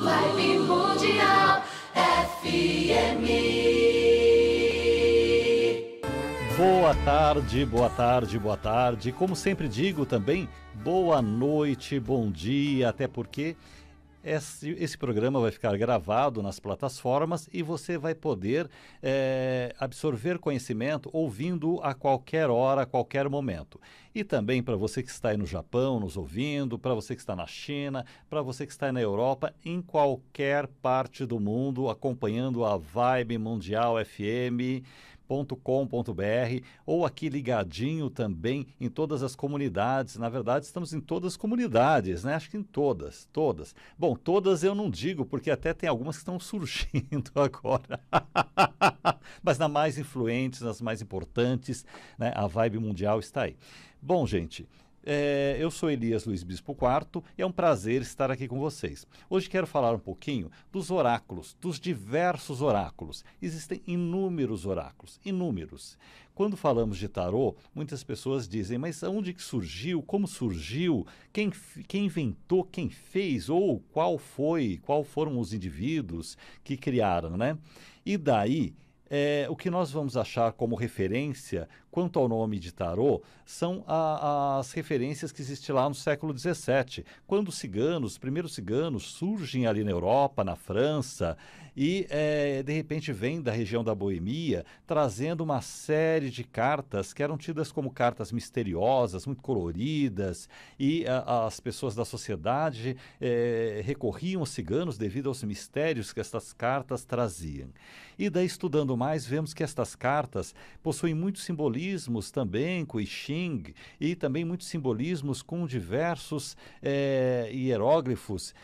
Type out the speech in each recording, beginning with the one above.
Vibe Mundial FM. Boa tarde, boa tarde, boa tarde. Como sempre digo também, boa noite, bom dia, até porque esse, esse, programa vai ficar gravado nas plataformas e você vai poder é, absorver conhecimento ouvindo a qualquer hora, a qualquer momento. E também para você que está aí no Japão nos ouvindo, para você que está na China, para você que está na Europa, em qualquer parte do mundo, acompanhando a Vibe Mundial FM com.br ou aqui ligadinho também em todas as comunidades. Na verdade, estamos em todas as comunidades, né? Acho que em todas, todas. Bom, todas eu não digo, porque até tem algumas que estão surgindo agora. Mas nas mais influentes, nas mais importantes, né? A vibe mundial está aí. Bom, gente, é, eu sou Elias Luiz Bispo IV e é um prazer estar aqui com vocês. Hoje quero falar um pouquinho dos oráculos, dos diversos oráculos. Existem inúmeros oráculos, inúmeros. Quando falamos de tarô, muitas pessoas dizem, mas onde que surgiu, como surgiu, quem, quem inventou, quem fez, ou qual foi, qual foram os indivíduos que criaram, né? E daí é, o que nós vamos achar como referência quanto ao nome de tarô são a, as referências que existem lá no século XVII, quando os ciganos, os primeiros ciganos, surgem ali na Europa, na França, e é, de repente vêm da região da Boemia, trazendo uma série de cartas que eram tidas como cartas misteriosas, muito coloridas, e a, as pessoas da sociedade é, recorriam aos ciganos devido aos mistérios que estas cartas traziam. E daí, estudando mais, vemos que estas cartas possuem muitos simbolismos também com I Ching e também muitos simbolismos com diversos é, hieróglifos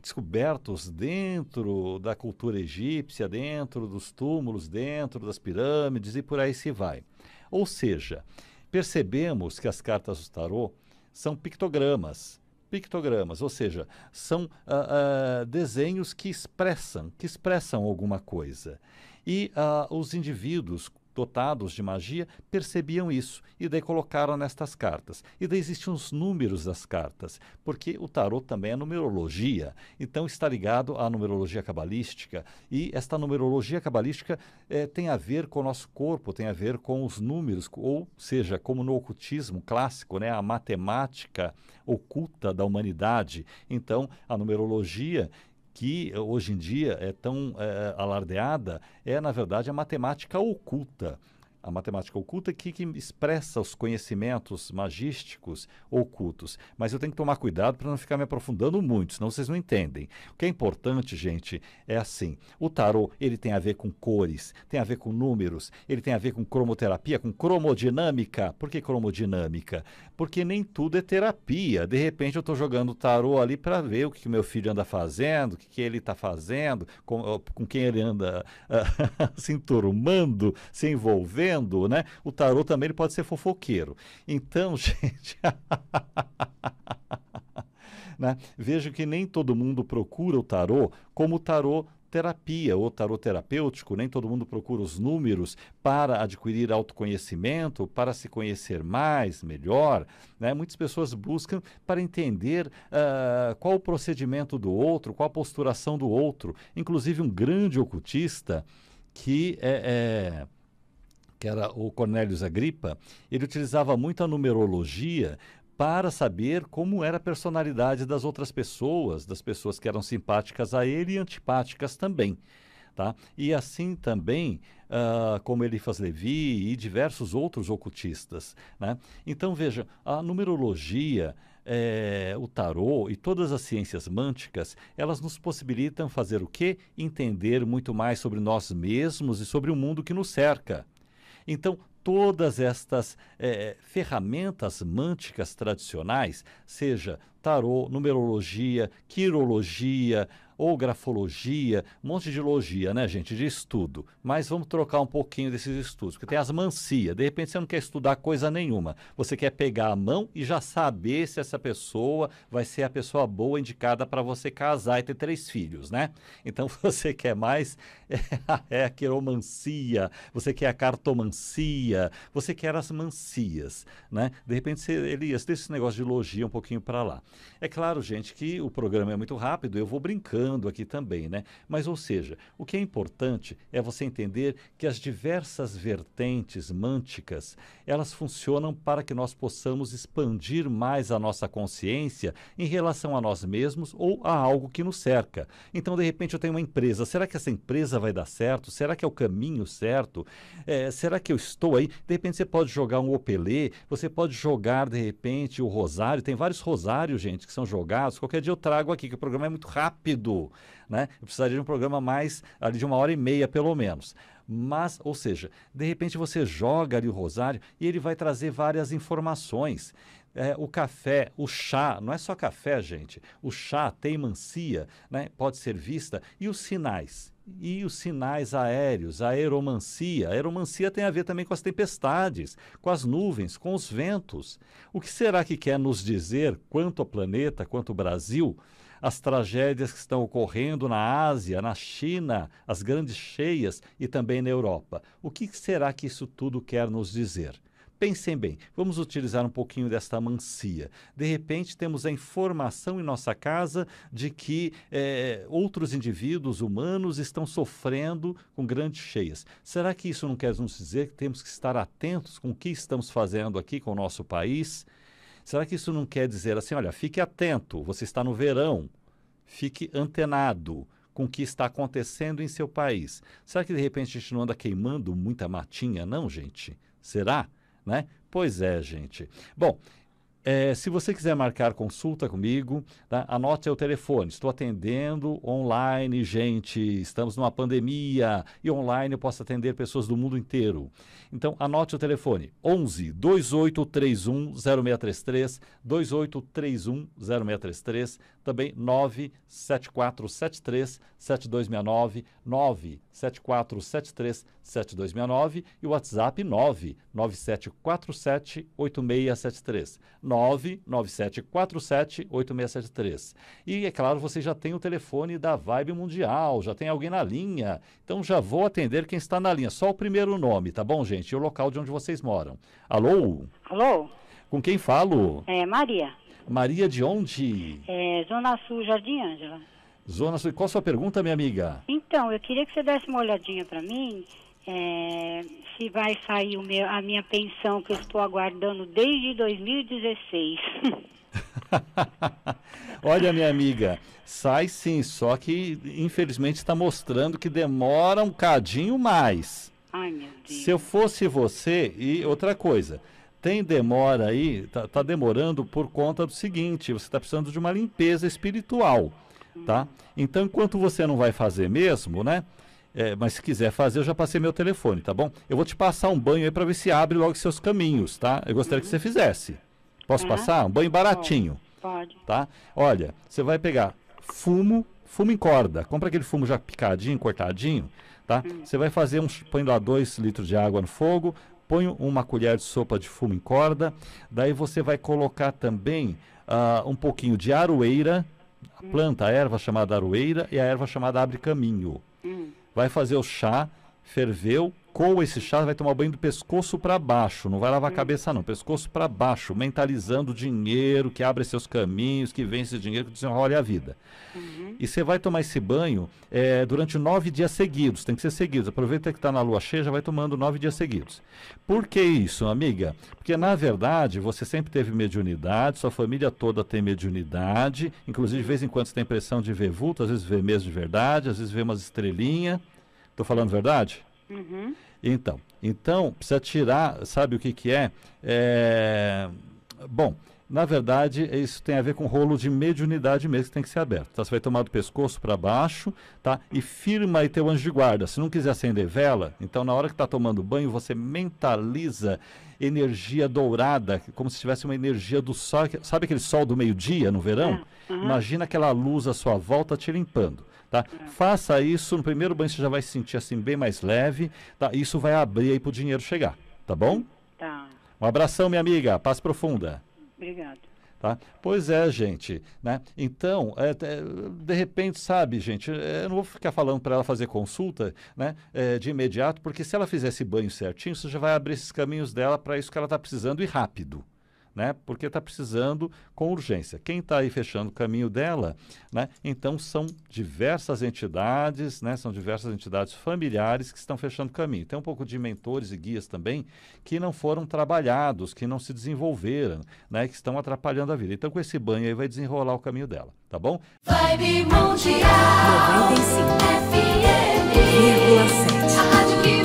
descobertos dentro da cultura egípcia, dentro dos túmulos, dentro das pirâmides e por aí se vai. Ou seja, percebemos que as cartas do tarô são pictogramas, pictogramas, ou seja, são uh, uh, desenhos que expressam, que expressam alguma coisa. E uh, os indivíduos dotados de magia percebiam isso e daí colocaram nestas cartas. E daí existem os números das cartas, porque o tarot também é numerologia, então está ligado à numerologia cabalística e esta numerologia cabalística eh, tem a ver com o nosso corpo, tem a ver com os números, ou seja, como no ocultismo clássico, né, a matemática oculta da humanidade. Então, a numerologia que hoje em dia é tão é, alardeada é, na verdade, a matemática oculta a matemática oculta que, que expressa os conhecimentos magísticos ocultos. Mas eu tenho que tomar cuidado para não ficar me aprofundando muito, senão vocês não entendem. O que é importante, gente, é assim: o tarô ele tem a ver com cores, tem a ver com números, ele tem a ver com cromoterapia, com cromodinâmica. Por que cromodinâmica? Porque nem tudo é terapia. De repente eu estou jogando tarô ali para ver o que, que meu filho anda fazendo, o que, que ele está fazendo, com, com quem ele anda uh, se enturmando, se envolvendo vendo, né? O tarô também ele pode ser fofoqueiro. Então, gente. né? Vejo que nem todo mundo procura o tarô como o tarô terapia ou tarô terapêutico, nem todo mundo procura os números para adquirir autoconhecimento, para se conhecer mais, melhor. Né? Muitas pessoas buscam para entender uh, qual o procedimento do outro, qual a posturação do outro. Inclusive, um grande ocultista que é, é que era o Cornelius Agripa, ele utilizava muito a numerologia para saber como era a personalidade das outras pessoas, das pessoas que eram simpáticas a ele e antipáticas também. Tá? E assim também uh, como Eliphas Levi e diversos outros ocultistas. Né? Então veja, a numerologia, é, o tarô e todas as ciências mânticas, elas nos possibilitam fazer o quê? Entender muito mais sobre nós mesmos e sobre o mundo que nos cerca. Então, todas estas é, ferramentas mânticas tradicionais, seja tarô, numerologia, quirologia, ou grafologia, um monte de logia, né, gente, de estudo. Mas vamos trocar um pouquinho desses estudos, porque tem as mancias. De repente você não quer estudar coisa nenhuma. Você quer pegar a mão e já saber se essa pessoa vai ser a pessoa boa indicada para você casar e ter três filhos, né? Então você quer mais é, a quiromancia, você quer a cartomancia, você quer as mancias, né? De repente você, Elias, deixa esse negócio de logia um pouquinho para lá. É claro, gente, que o programa é muito rápido, eu vou brincando aqui também, né? Mas, ou seja, o que é importante é você entender que as diversas vertentes mânticas, elas funcionam para que nós possamos expandir mais a nossa consciência em relação a nós mesmos ou a algo que nos cerca. Então, de repente, eu tenho uma empresa. Será que essa empresa vai dar certo? Será que é o caminho certo? É, será que eu estou aí? De repente, você pode jogar um opelê, você pode jogar, de repente, o rosário. Tem vários rosários, gente, que são jogados. Qualquer dia eu trago aqui, que o programa é muito rápido. Né? Eu precisaria de um programa mais ali de uma hora e meia, pelo menos. Mas, ou seja, de repente você joga ali o rosário e ele vai trazer várias informações. É, o café, o chá, não é só café, gente. O chá, teimancia, né, pode ser vista. E os sinais? E os sinais aéreos, a aeromancia. A aeromancia tem a ver também com as tempestades, com as nuvens, com os ventos. O que será que quer nos dizer quanto ao planeta, quanto ao Brasil? as tragédias que estão ocorrendo na Ásia, na China, as grandes cheias e também na Europa. O que será que isso tudo quer nos dizer? Pensem bem, vamos utilizar um pouquinho desta mancia. De repente, temos a informação em nossa casa de que é, outros indivíduos humanos estão sofrendo com grandes cheias. Será que isso não quer nos dizer que temos que estar atentos com o que estamos fazendo aqui com o nosso país? Será que isso não quer dizer assim, olha, fique atento, você está no verão, fique antenado com o que está acontecendo em seu país. Será que de repente a gente não anda queimando muita matinha, não, gente? Será? Né? Pois é, gente. Bom, é, se você quiser marcar consulta comigo, tá? anote o telefone. Estou atendendo online, gente. Estamos numa pandemia e online eu posso atender pessoas do mundo inteiro. Então, anote o telefone: 11 2831 0633, 2831 0633, também 97473 7269, 97473 7269 e o WhatsApp 99747 8673. 997478673. E é claro, você já tem o telefone da Vibe Mundial, já tem alguém na linha. Então já vou atender quem está na linha. Só o primeiro nome, tá bom, gente? E o local de onde vocês moram. Alô? Alô? Com quem falo? É Maria. Maria de onde? É Zona Sul, Jardim Ângela. Zona Sul. Qual a sua pergunta, minha amiga? Então, eu queria que você desse uma olhadinha para mim. É, se vai sair meu, a minha pensão que eu estou aguardando desde 2016. Olha, minha amiga, sai sim, só que infelizmente está mostrando que demora um cadinho mais. Ai, meu Deus. Se eu fosse você, e outra coisa, tem demora aí, tá, tá demorando por conta do seguinte, você está precisando de uma limpeza espiritual, tá? Então, enquanto você não vai fazer mesmo, né? É, mas se quiser fazer, eu já passei meu telefone, tá bom? Eu vou te passar um banho aí para ver se abre logo seus caminhos, tá? Eu gostaria que você fizesse. Posso Uhum. passar? Um banho baratinho, Pode. tá? Olha, você vai pegar fumo, fumo em corda. Compra aquele fumo já picadinho, cortadinho, tá? Você vai fazer uns, põe lá dois litros de água no fogo, põe uma colher de sopa de fumo em corda. Daí você vai colocar também ah, um pouquinho de aroeira, a planta, a erva chamada aroeira e a erva chamada abre caminho Hum. Vai fazer o chá, ferveu, com esse chá vai tomar banho do pescoço para baixo, não vai lavar a cabeça não, pescoço para baixo, mentalizando o dinheiro, que abre seus caminhos, que vem esse dinheiro, que desenrola a vida. E você vai tomar esse banho eh, durante nove dias seguidos, tem que ser seguidos, aproveita que está na lua cheia, já vai tomando nove dias seguidos. Por que isso, amiga? Porque na verdade você sempre teve mediunidade, sua família toda tem mediunidade, inclusive de vez em quando você tem impressão de ver vulto, às vezes vê mesmo de verdade, às vezes vê umas estrelinhas. Estou falando verdade? Uhum. Então, então precisa tirar, sabe o que que é? É, Bom, na verdade isso tem a ver com rolo de mediunidade mesmo que tem que ser aberto. Tá? Você vai tomar do pescoço para baixo, tá? E firma aí teu anjo de guarda. Se não quiser acender vela, então na hora que está tomando banho você mentaliza energia dourada, como se tivesse uma energia do sol. Sabe aquele sol do meio-dia no verão? Imagina aquela luz à sua volta te limpando. Tá? Faça isso, no primeiro banho você já vai se sentir assim bem mais leve, tá? Isso vai abrir aí para o dinheiro chegar, tá bom? Tá. Um abração, minha amiga, paz profunda. Obrigado. Tá? Pois é, gente, né? Então, é, é, de repente, sabe, gente, eu não vou ficar falando para ela fazer consulta, né, é, de imediato, porque se ela fizer esse banho certinho, você já vai abrir esses caminhos dela para isso que ela está precisando e rápido, né? Porque está precisando com urgência. Quem está aí fechando o caminho dela, né? Então são diversas entidades, né? São diversas entidades familiares que estão fechando o caminho. Tem um pouco de mentores e guias também que não foram trabalhados, que não se desenvolveram, né? Que estão atrapalhando a vida. Então com esse banho aí vai desenrolar o caminho dela, tá bom? Vibe Mundial 95,7. FM. A rádio que